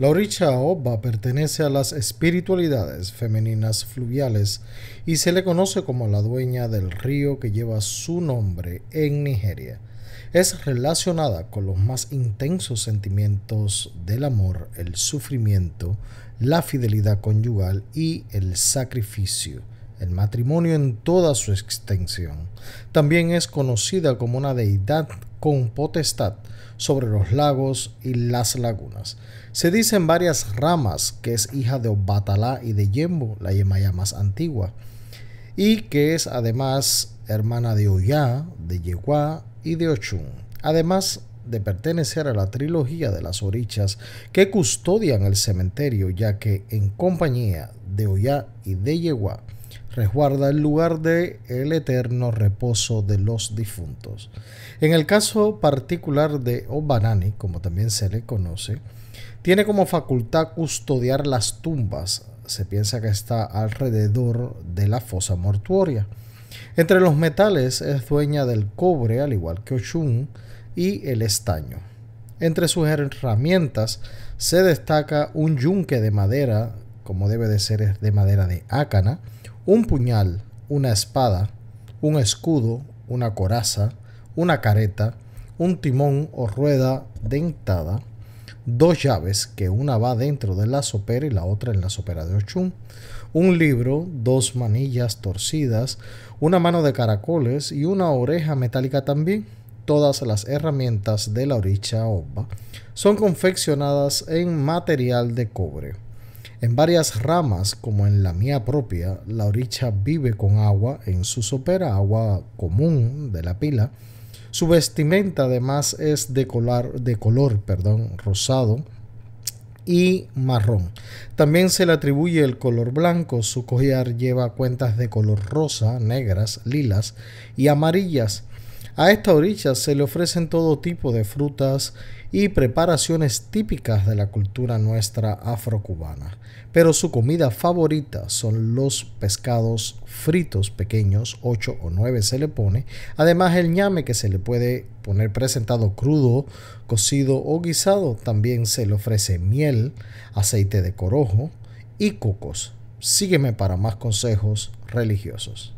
La oricha Oba pertenece a las espiritualidades femeninas fluviales y se le conoce como la dueña del río que lleva su nombre en Nigeria. Es relacionada con los más intensos sentimientos del amor, el sufrimiento, la fidelidad conyugal y el sacrificio el matrimonio en toda su extensión. También es conocida como una deidad con potestad sobre los lagos y las lagunas. Se dice en varias ramas que es hija de Obatalá y de Yembo, la Yemaya más antigua, y que es además hermana de Oya, de Yeguá y de Ochun. Además de pertenecer a la trilogía de las orichas que custodian el cementerio, ya que en compañía de Oya y de Yeguá resguarda el lugar de el eterno reposo de los difuntos. En el caso particular de Obanani, como también se le conoce, tiene como facultad custodiar las tumbas. Se piensa que está alrededor de la fosa mortuoria. Entre los metales es dueña del cobre, al igual que Ochun, y el estaño. Entre sus herramientas se destaca un yunque de madera, como debe de ser de madera de ácana, un puñal, una espada, un escudo, una coraza, una careta, un timón o rueda dentada, dos llaves, que una va dentro de la sopera y la otra en la sopera de Ochun, un libro, dos manillas torcidas, una mano de caracoles y una oreja metálica también. Todas las herramientas de la oricha oba son confeccionadas en material de cobre. En varias ramas, como en la mía propia, la oricha vive con agua en su sopera, agua común de la pila. Su vestimenta además es de color, de color perdón, rosado y marrón. También se le atribuye el color blanco. Su collar lleva cuentas de color rosa, negras, lilas y amarillas. A esta oricha se le ofrecen todo tipo de frutas y preparaciones típicas de la cultura nuestra afrocubana. Pero su comida favorita son los pescados fritos pequeños, 8 o 9 se le pone. Además el ñame que se le puede poner presentado crudo, cocido o guisado. También se le ofrece miel, aceite de corojo y cocos. Sígueme para más consejos religiosos.